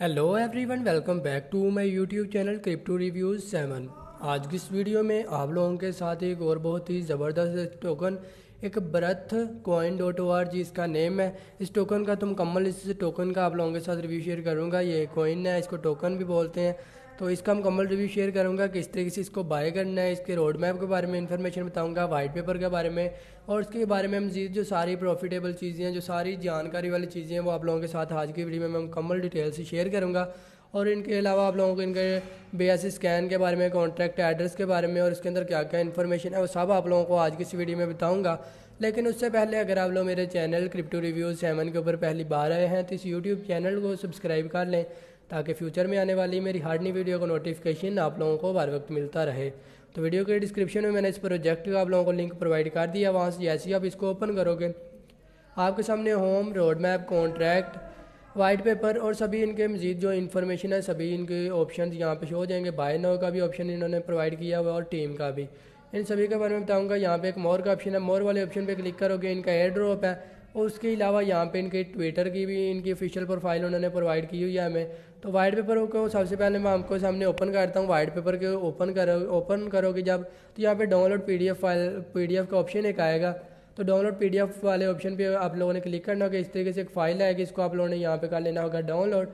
Hello everyone welcome back to my YouTube channel crypto reviews seven आज की इस video में आप लोगों के साथ एक और बहुत ही ज़बरदस्त टोकन एक Bharat coin dot O R G इसका नेम है। इस टोकन का तो मुकम्मल इस टोकन का आप लोगों के साथ रिव्यू शेयर करूँगा। ये कॉइन है, इसको टोकन भी बोलते हैं। तो इसका मुकम्मल रिव्यू शेयर करूँगा, किस तरीके से इसको बाय करना है, इसके रोड मैप के बारे में इन्फॉर्मेशन बताऊँगा वाइट पेपर के बारे में, और इसके बारे में मजीद जो सारी प्रॉफिटेबल चीज़ें हैं, जो सारी जानकारी वाली चीज़ें हैं, वो आप लोगों के साथ आज की वीडियो में मैं मुकम्मल डिटेल से शेयर करूँगा। और इनके अलावा आप लोगों को इनके बी स्कैन के बारे में कॉन्ट्रैक्ट एड्रेस के बारे में, और इसके अंदर क्या क्या इन्फॉर्मेशन है, वो सब आप लोगों को आज की इस वीडियो में बताऊँगा। लेकिन उससे पहले अगर आप लोग मेरे चैनल क्रिप्टो रिव्यूज़ सेवन के ऊपर पहली बार आए हैं तो इस यूट्यूब चैनल को सब्सक्राइब कर लें। ताकि फ्यूचर में आने वाली मेरी हार्ड नी वीडियो का नोटिफिकेशन आप लोगों को बार वक्त मिलता रहे। तो वीडियो के डिस्क्रिप्शन में मैंने इस प्रोजेक्ट का आप लोगों को लिंक प्रोवाइड कर दिया वहाँ से जैसे ही आप इसको ओपन करोगे, आपके सामने home road map contract white paper और सभी इनके मजीद जो इन्फॉर्मेशन है, सभी इनके ऑप्शन यहाँ पे शो हो जाएँगे। बाय नो का भी ऑप्शन इन्होंने प्रोवाइड किया हुआ और टीम का भी। इन सभी के बारे में बताऊँगा। यहाँ पे एक मोर का ऑप्शन है। मोर वाले ऑप्शन पे क्लिक करोगे, इनका एयर ड्रॉप है। और उसके अलावा यहाँ पे इनके ट्विटर की भी इनकी ऑफिशियल प्रोफ़ाइल उन्होंने प्रोवाइड की हुई है हमें। तो वाइट पेपर को सबसे पहले मैं आपको सामने ओपन करता हूँ। वाइट पेपर के ओपन करो ओपन करोगे जब तो यहाँ पे डाउनलोड पीडीएफ फ़ाइल पीडीएफ का ऑप्शन एक आएगा। तो डाउनलोड पीडीएफ वाले ऑप्शन पे आप लोगों ने क्लिक करना होगा। इस तरीके से एक फ़ाइल आएगी, इसको आप लोगों ने यहाँ पे कर लेना होगा डाउनलोड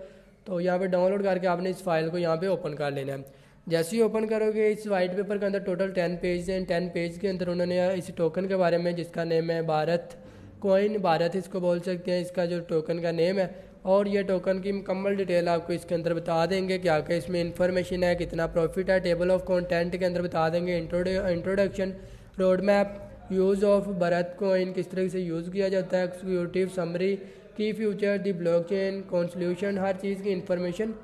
तो यहाँ पे डाउनलोड करके आपने इस फ़ाइल को यहाँ पे ओपन कर लेना है। जैसे ही ओपन करोगे, इस वाइट पेपर के अंदर टोटल टेन पेज हैं। टेन पेज के अंदर उन्होंने इस टोकन के बारे में, जिसका नेम है भारत। कोइन भारत इसको बोल सकते हैं, इसका जो टोकन का नेम है, और ये टोकन की मुकम्मल डिटेल आपको इसके अंदर बता देंगे क्या क्या इसमें इन्फॉर्मेशन है, कितना प्रॉफिट है टेबल ऑफ़ कंटेंट के अंदर बता देंगे introduction road map use of Bharat coin किस तरह से यूज़ किया जाता है एक्सिक्यूटिव समरी की future the blockchain conclusion हर चीज़ की इन्फॉर्मेशन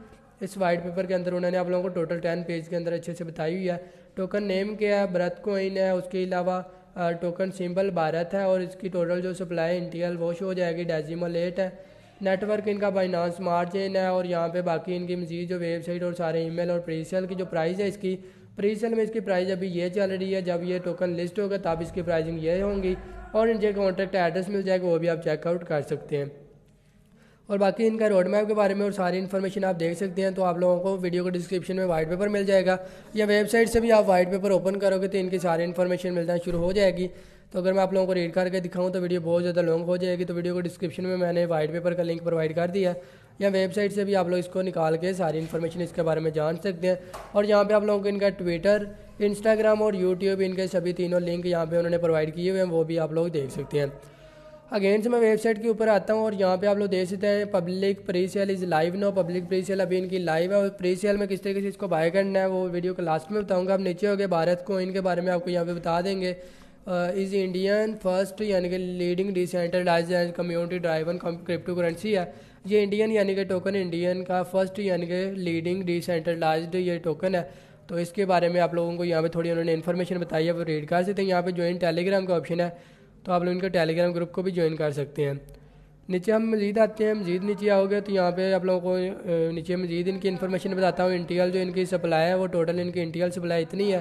इस वाइट पेपर के अंदर उन्होंने आप लोगों को टोटल टेन पेज के अंदर अच्छे से बताई हुई है। टोकन नेम क्या है? भारत कोइन है, उसके अलावा टोकन सिंबल भारत है और इसकी टोटल जो सप्लाई इंटीरियल वो शो हो जाएगी डेजिमल एट है। नेटवर्क इनका बाइनास मार्जिन है और यहाँ पे बाकी इनकी मजीद जो वेबसाइट और सारे ईमेल और प्री सेल की जो प्राइस है इसकी प्रीसेल में इसकी प्राइस अभी ये चल रही है, जब ये टोकन लिस्ट होगा तब इसकी प्राइसिंग ये होंगी और इनके कॉन्टैक्ट एड्रेस मिल जाएगा, वो भी आप चेकआउट कर सकते हैं। और बाकी इनका रोड मैप के बारे में और सारी इन्फॉर्मेशन आप देख सकते हैं तो आप लोगों को वीडियो के डिस्क्रिप्शन में वाइट पेपर मिल जाएगा। या वेबसाइट से भी आप वाइट पेपर ओपन करोगे तो इनकी सारी इन्फॉर्मेशन मिलना शुरू हो जाएगी। तो अगर मैं आप लोगों को रीड करके दिखाऊँ तो वीडियो बहुत ज़्यादा लॉन्ग हो जाएगी। तो वीडियो को डिस्क्रिप्शन में मैंने वाइट पेपर का लिंक प्रोवाइड कर दिया। या वेबसाइट से भी आप लोग इसको निकाल के सारी इन्फॉर्मेशन इसके बारे में जान सकते हैं। और यहाँ पे आप लोगों को इनका ट्विटर इंस्टाग्राम और यूट्यूब इनके सभी तीनों लिंक यहाँ पे उन्होंने प्रोवाइड किए हुए हैं, वो भी आप लोग देख सकते हैं। अगेन से मैं वेबसाइट के ऊपर आता हूँ और यहाँ पे आप लोग देख सकते हैं public presale is live now public presale अभी इनकी लाइव है और प्री सेल में किस तरीके से इसको बाय करना है, वो वीडियो को लास्ट में बताऊँगा। आप नीचे हो गए भारत को, इनके बारे में आपको यहाँ पे बता देंगे। इज़ इंडियन फ़र्स्ट यानी कि leading decentralise and community driven cryptocurrency है। ये इंडियन यानी कि टोकन इंडियन का फ़र्स्ट यानी कि लीडिंग डिसेंट्रलाइज ये टोकन है। तो इसके बारे में आप लोगों को यहाँ पे थोड़ी उन्होंने इन्फॉर्मेशन बताई है, वो रीड कर सकते हैं। यहाँ पे ज्वाइन टेलीग्राम का ऑप्शन है। तो आप लोग इनका टेलीग्राम ग्रुप को भी ज्वाइन कर सकते हैं। नीचे हम मजीद आते हैं, मजीद नीचे आओगे तो यहाँ पे आप लोगों को नीचे मजीद इनकी इन्फॉर्मेशन बताता हूँ। इंटीरियल जो इनकी सप्लाई है, वो टोटल इनकी इंटीरियल सप्लाई इतनी है।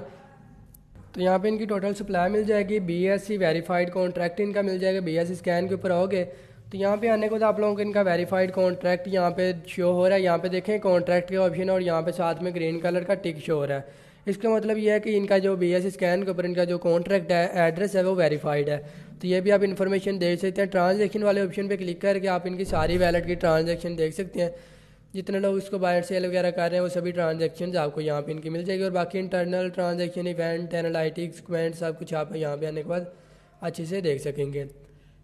तो यहाँ पे इनकी टोटल सप्लाई मिल जाएगी। B S C verified contract इनका मिल जाएगा। बी एस सी स्कैन के ऊपर आओगे तो यहाँ पे आने को तो आप लोगों को इनका वेरीफाइड कॉन्ट्रैक्ट यहाँ पे शो हो रहा है। यहाँ पे देखें कॉन्ट्रैक्ट के ऑप्शन और यहाँ पे साथ में ग्रीन कलर का टिक शो हो रहा है। इसका मतलब यह है कि इनका जो बी एस स्कैन के ऊपर इनका जो कॉन्ट्रैक्ट है एड्रेस है, वो वेरीफाइड है। तो ये भी आप इन्फॉर्मेशन देख सकते हैं। ट्रांजेक्शन वाले ऑप्शन पे क्लिक करके आप इनकी सारी वैलेट की ट्रांजेक्शन देख सकते हैं। जितने लोग इसको बायर सेल वगैरह कर रहे हैं, वो सभी ट्रांजेक्शन आपको यहाँ पे इनकी मिल जाएगी। और बाकी internal transaction event analytics comment सब कुछ आप यहाँ पे आने के बाद अच्छे से देख सकेंगे।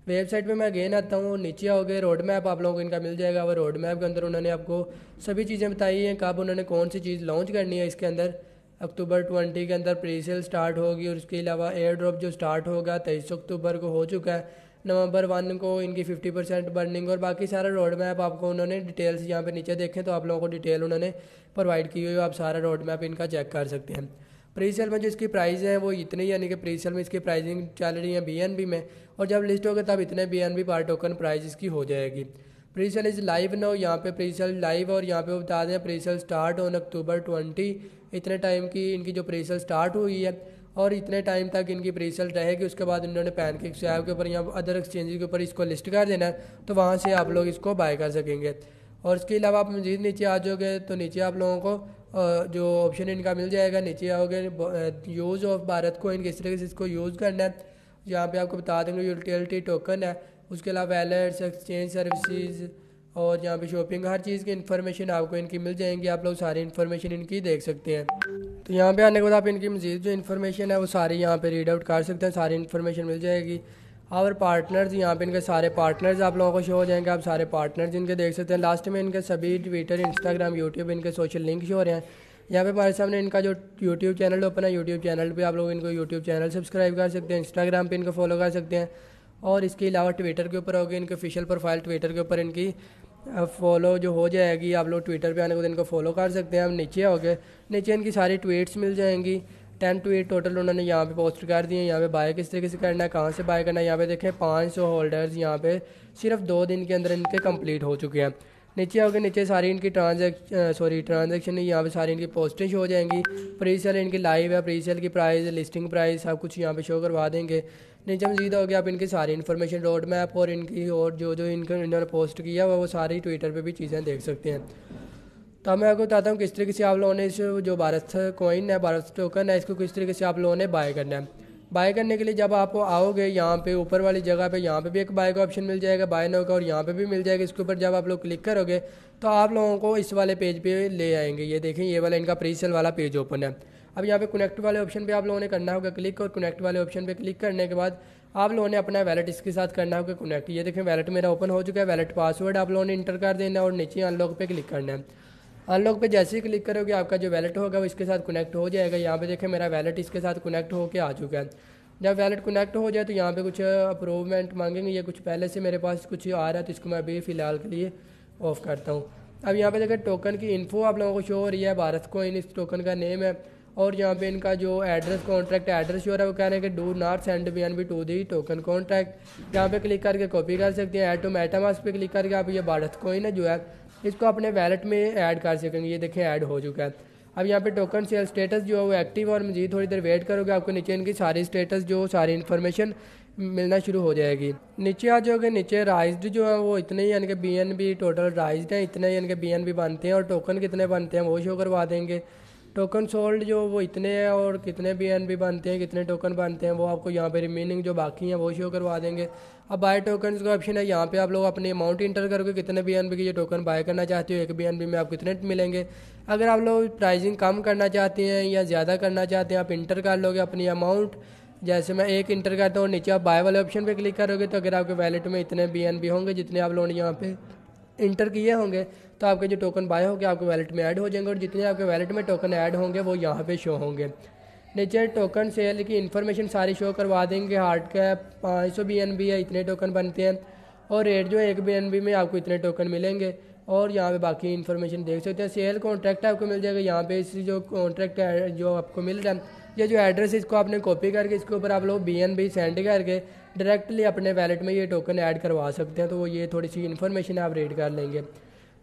वेबसाइट पे मैं अगेन आता हूँ, नीचे आओगे रोड मैप आप लोगों को इनका मिल जाएगा। वो रोड मैप के अंदर उन्होंने आपको सभी चीज़ें बताई हैं, कब उन्होंने कौन सी चीज़ लॉन्च करनी है इसके अंदर। अक्टूबर ट्वेंटी के अंदर प्री सेल स्टार्ट होगी और उसके अलावा एयर ड्रॉप जो स्टार्ट होगा तेईस अक्टूबर को हो चुका है। नवंबर वन को इनकी फिफ्टी परसेंट बर्निंग और बाकी सारा रोड मैप आपको उन्होंने डिटेल्स यहाँ पे नीचे देखें तो आप लोगों को डिटेल उन्होंने प्रोवाइड की हुई है, आप सारा रोड मैप इनका चेक कर सकते हैं। प्री सेल में जो इसकी प्राइस है, वो इतनी यानी कि प्री सेल में इसकी प्राइसिंग चल रही है बीएनबी में, और जब लिस्ट होगा तब इतने B N per token price इसकी हो जाएगी। Pre sale is live now यहाँ पे प्री सेल लाइव और यहाँ पे बता दें presale start on October twenty इतने टाइम की इनकी जो प्री सेल स्टार्ट हुई है और इतने टाइम तक इनकी प्रीसेल रहेगी, उसके बाद इन्होंने पैन के स्वैप के ऊपर या अदर एक्सचेंज के ऊपर इसको लिस्ट कर देना है तो वहाँ से आप लोग इसको बाय कर सकेंगे। और इसके अलावा आप मजीद नीचे आ जाओगे तो नीचे आप लोगों को जो ऑप्शन इनका मिल जाएगा, नीचे आओगे यूज़ ऑफ़ भारत को इन किस तरीके से इसको यूज़ करना है, यहाँ पे आपको बता देंगे यूटिलिटी टोकन है उसके अलावा वैलेट्स एक्सचेंज सर्विसेज़ और यहाँ पे शॉपिंग हर चीज़ की इन्फॉर्मेशन आपको इनकी मिल जाएँगी। आप लोग सारी इन्फॉर्मेशन इनकी देख सकते हैं। तो यहाँ पे आने के बाद आप इनकी मजीद जो इन्फॉर्मेशन है, वो सारी यहाँ पे रीड आउट कर सकते हैं। सारी इन्फॉर्मेशन मिल जाएगी। और पार्टनर्स यहाँ पे इनके सारे पार्टनर्स आप लोगों को शो हो जाएँगे। आप सारे पार्टनर्स इनके देख सकते हैं। लास्ट में इनके सभी ट्विटर इंस्टाग्राम यूट्यूब इनके सोशल लिंक शो हो रहे हैं। यहाँ पे हमारे सामने इनका जो यूट्यूब चैनल ओपन है यूट्यूब चैनल पे आप लोग इनको यूट्यूब चैनल सब्सक्राइब कर सकते हैं। इंस्टाग्राम पे इनको फॉलो कर सकते हैं। और इसके अलावा ट्विटर के ऊपर होगी इनके ऑफिशियल प्रोफ़ाइल ट्विटर के ऊपर इनकी फॉलो जो हो जाएगी, आप लोग ट्विटर पे आने को इनको फॉलो कर सकते हैं। हम नीचे हो गए नीचे इनकी सारी ट्वीट्स मिल जाएँगी। टेन ट्वीट टोटल उन्होंने यहाँ पे पोस्ट कर दिए यहाँ पे बाय किस तरीके से करना है, कहाँ से बाय करना है, यहाँ पे देखें पाँच सौ होल्डर्स यहाँ पे सिर्फ़ दो दिन के अंदर इनके कंप्लीट हो चुके हैं। नीचे आओगे, नीचे सारी इनकी ट्रांजेक्शन सॉरी ट्रांजेक्शन यहाँ पे सारी इनकी पोस्टें शो हो जाएँगी। प्री सेल इनकी लाइव है प्री सेल की प्राइस लिस्टिंग प्राइस सब कुछ यहाँ पे शो करवा देंगे। नीचे मजीद हो गया आप इनकी सारी इन्फॉर्मेशन रोड मैप और इनकी और जो जो इनका इन्होंने पोस्ट किया, वो सारी ट्विटर पे भी चीज़ें देख सकते हैं। तो मैं आपको बताता हूँ किस तरीके से आप लोगों ने इस जो भारत कोइन है, भारत टोकन है, इसको किस तरीके से आप लोगों ने बाय करना है। बाय करने के लिए जब आप आओगे यहाँ पे, ऊपर वाली जगह पे, यहाँ पे भी एक बाय का ऑप्शन मिल जाएगा बाय नो का और यहाँ पे भी मिल जाएगा। इसके ऊपर जब आप लोग क्लिक करोगे तो आप लोगों को इस वाले पेज पे ले आएँगे। ये देखें, ये वाला इनका प्री सेल वाला पेज ओपन है। अब यहाँ पे कनेक्ट वाले ऑप्शन पे आप लोगों ने करना होगा क्लिक और कनेक्ट वाले ऑप्शन पे क्लिक करने के बाद आप लोगों ने अपना वैलेट इसके साथ करना होगा कनेक्ट ये देखें वैलेट मेरा ओपन हो चुका है वैलेट पासवर्ड आप लोगों ने इंटर कर देना है और नीचे अनलॉक पे क्लिक करना है। अनलॉक पे जैसे ही क्लिक करोगे आपका जो वैलेट होगा वो इसके साथ कनेक्ट हो जाएगा। यहाँ पे देखें मेरा वैलेट इसके साथ कनेक्ट होकर आ चुका है। जब वैलेट कनेक्ट हो जाए तो यहाँ पे कुछ अप्रूवमेंट मांगेंगे ये कुछ पहले से मेरे पास कुछ आ रहा है तो इसको मैं अभी फ़िलहाल के लिए ऑफ़ करता हूँ। अब यहाँ पे देखें टोकन की इन्फो आप लोगों को शो हो रही है। भारत को इन इस टोकन का नेम है। और यहाँ पे इनका जो एड्रेस कॉन्ट्रैक्ट एड्रेस जो है वो कह रहे हैं कि do not send B N B to the token contract यहाँ पे क्लिक करके कॉपी कर सकते हैं। ऐड टू मेटामास पे क्लिक करके आप ये भारत कोइन है जो है, इसको अपने वैलेट में ऐड कर सकेंगे। ये देखें ऐड हो चुका है। अब यहाँ पे टोकन सेल स्टेटस जो है, वो एक्टिव और मजीद थोड़ी देर वेट करोगे, आपको नीचे इनकी सारी स्टेटस जो, सारी इन्फॉर्मेशन मिलना शुरू हो जाएगी। नीचे आ जाओगे, नीचे राइज्ड जो है, वो इतने ही यानी कि B N B total raised हैं। इतने यानी कि बी एन बी बनते हैं और टोकन कितने बनते हैं, वो शो करवा देंगे। टोकन सोल्ड जो वो इतने हैं और कितने बी एन बी बनते हैं, कितने टोकन बनते हैं, वो आपको यहाँ पे रिमेनिंग जो बाकी हैं, वो शो करवा देंगे। अब बाय टोकन का ऑप्शन है, यहाँ पे आप लोग अपनी अमाउंट इंटर करोगे, कितने बी एन बी की ये टोकन बाय करना चाहते हो, एक बी एन बी में आप कितने मिलेंगे। अगर आप लोग प्राइजिंग कम करना चाहते हैं या ज़्यादा करना चाहते हैं, आप इंटर कर लोगे अपनी अमाउंट जैसे मैं एक इंटर करता हूँ, नीचे आप बाय वाले ऑप्शन पर क्लिक करोगे तो अगर आपके वैलेट में इतने बी एन बी होंगे जितने आप लोगों यहाँ पे इंटर किए होंगे तो आपके जो टोकन बाय होंगे, आपके वैलेट में ऐड हो जाएँगे और जितने आपके वैलेट में टोकन ऐड होंगे, वो यहाँ पे शो होंगे। नीचे टोकन सेल की इन्फॉर्मेशन सारी शो करवा देंगे हार्ड कैप पाँच सौ बी एन बी है, इतने टोकन बनते हैं। और रेट जो है, एक बी एन बी में आपको इतने टोकन मिलेंगे। और यहाँ पे बाकी इन्फॉर्मेशन देख सकते हैं। सेल कॉन्ट्रैक्ट आपको मिल जाएगा, यहाँ पे इस जो कॉन्ट्रैक्ट जो आपको मिल रहा है। ये जो एड्रेस है इसको आपने कॉपी करके इसके ऊपर आप लोग बी एन बी सेंड करके डायरेक्टली अपने वैलेट में ये टोकन ऐड करवा सकते हैं तो वो ये थोड़ी सी इन्फॉर्मेशन आप रीड कर लेंगे।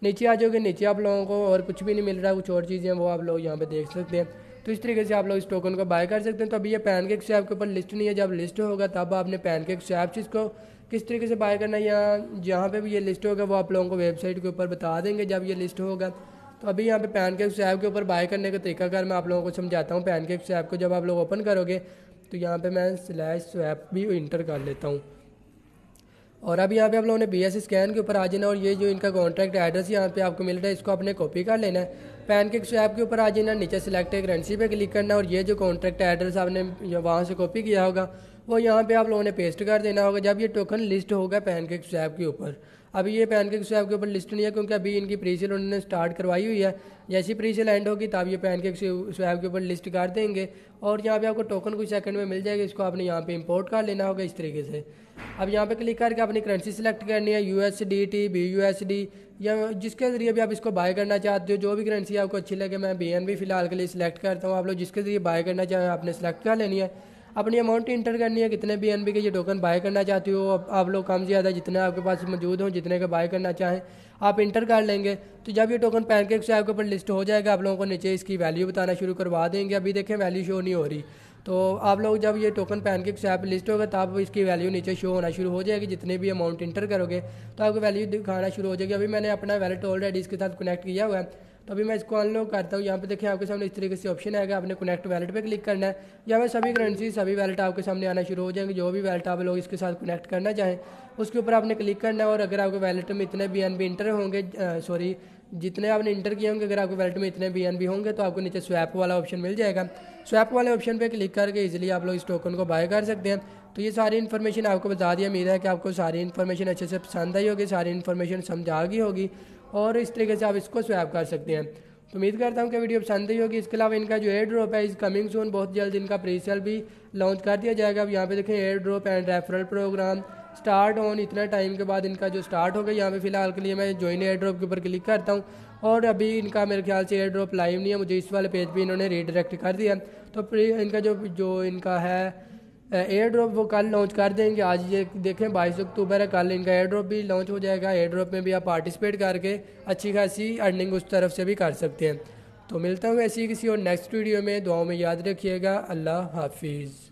नीचे आ जाओगे, नीचे आप लोगों को और कुछ भी नहीं मिल रहा, कुछ और चीज़ें वो आप लोग यहाँ पे देख सकते हैं। तो इस तरीके से आप लोग इस टोकन को बाय कर सकते हैं। तो अभी ये पैन के स्वैप के ऊपर लिस्ट नहीं है, जब लिस्ट होगा तब आपने पैन के स्वैप चीज़ को किस तरीके से बाय करना है यहाँ जहाँ पे भी ये लिस्ट होगा, वो आप लोगों को वेबसाइट के ऊपर बता देंगे, जब ये लिस्ट होगा। तो अभी यहाँ पे पैन के स्वैप के ऊपर बाय करने का तरीका, अगर मैं आप लोगों को समझाता हूँ पैन के स्वैप को जब आप लोग ओपन करोगे तो यहाँ पे मैं स्लैश स्वैप भी इंटर कर लेता हूँ। और अब यहाँ पे आप लोगों ने बी स्कैन के ऊपर आ जाना और ये जो इनका कॉन्ट्रैक्ट एड्रेस यहाँ पे आपको मिल रहा है, इसको आपने कॉपी कर लेना है। पैन के स्वैप के ऊपर आ जाना नीचे सिलेक्ट करेंसी पे क्लिक करना और ये जो कॉन्ट्रैक्ट एड्रेस आपने वहाँ से कॉपी किया होगा, वो यहाँ पे आप लोगों ने पेस्ट कर देना होगा। जब ये टोकन लिस्ट होगा पैन के स्वैप के ऊपर अभी ये पैन के स्वैप के ऊपर लिस्ट नहीं है, क्योंकि अभी इनकी प्रीसेल उन्होंने स्टार्ट करवाई हुई है। जैसी प्रीसेल एंड होगी, तब ये पैन के स्वैप के ऊपर लिस्ट कर देंगे। और यहाँ पे आपको टोकन कुछ सेकंड में मिल जाएगा, इसको आपने यहाँ पे इंपोर्ट कर लेना होगा इस तरीके से। अब यहाँ पे क्लिक करके अपनी करेंसी सेलेक्ट करनी है U S D T B U S D या जिसके ज़रिए भी आप इसको बाय करना चाहते हो, जो भी करेंसी आपको अच्छी लगे, मैं बी एन बी फ़िलहाल के लिए सिलेक्ट करता हूँ। आप लोग जिसके ज़रिए बाय करना चाहें, आपने सेलेक्ट कर लेनी है। अपनी अमाउंट इंटर करनी है। कितने बी एन बी के ये टोकन बाय करना चाहती हो, आप लोग कम ज़्यादा जितने आपके पास मौजूद हो, जितने का बाय करना चाहें, आप इंटर कर लेंगे। तो जब ये टोकन पैनकेक से आपके ऊपर लिस्ट हो जाएगा, आप लोगों को नीचे इसकी वैल्यू बताना शुरू करवा देंगे। अभी देखें वैल्यू शो नहीं हो रही। तो आप लोग जब ये टोकन पहन के स्वैप लिस्ट होगा, तब इसकी वैल्यू नीचे शो होना शुरू हो जाएगी। जितने भी अमाउंट इंटर करोगे तो आपको वैल्यू दिखाना शुरू हो जाएगी। अभी मैंने अपना वैलेट ऑलरेडी इसके साथ कनेक्ट किया हुआ है। तो अभी मैं इसको अनलॉक करता हूँ। यहाँ पे देखिए आपके सामने इस तरीके से ऑप्शन आएगा। आपने कनेक्ट वैलेट पे क्लिक करना है। यहाँ पे सभी करेंसी सभी वैलेट आपके सामने आना शुरू हो जाएँगे। जो भी वैलेट आप लोग इसके साथ कनेक्ट करना चाहें, उसके ऊपर आपने क्लिक करना है। और अगर आपके वैलेट में इतने बी एन बी इंटर होंगे सॉरी जितने आपने इंटर किए होंगे, अगर आपके वैलेट में इतने बी एन बी होंगे तो आपको नीचे स्वैप वाला ऑप्शन मिल जाएगा। स्वैप वाले ऑप्शन पे क्लिक करके इजीली आप लोग इस टोकन को बाय कर सकते हैं। तो ये सारी इन्फॉर्मेशन आपको बता दिया। उम्मीद है कि आपको सारी इन्फॉर्मेशन अच्छे से पसंद आई होगी, सारी इन्फॉर्मेशन समझ आ गई होगी। और इस तरीके से आप इसको स्वैप कर सकते हैं। तो उम्मीद करता हूँ कि वीडियो पसंद ही होगी। इसके अलावा इनका जो एयर ड्रॉप है, इस कमिंग सोन बहुत जल्द इनका प्रीसेल भी लॉन्च कर दिया जाएगा। अब यहाँ पे देखें airdrop and referral programme start on इतना टाइम के बाद इनका जो स्टार्ट होगा यहाँ पे फ़िलहाल के लिए मैं ज्वाइन एयर ड्रॉप के ऊपर क्लिक करता हूँ। और अभी इनका मेरे ख्याल से एयर ड्रॉप लाइव नहीं है। मुझे इस वाले पेज पे इन्होंने रीडायरेक्ट कर दिया। तो इनका जो जो इनका है एयर ड्रॉप वो कल लॉन्च कर देंगे। आज ये देखें, बाईस अक्टूबर है, कल इनका एयर ड्रॉप भी लॉन्च हो जाएगा। एयर ड्रॉप में भी आप पार्टिसिपेट करके अच्छी खासी अर्निंग उस तरफ़ से भी कर सकते हैं। तो मिलता हूँ ऐसी किसी और नेक्स्ट वीडियो में। दुआओं में याद रखिएगा। अल्लाह हाफिज़।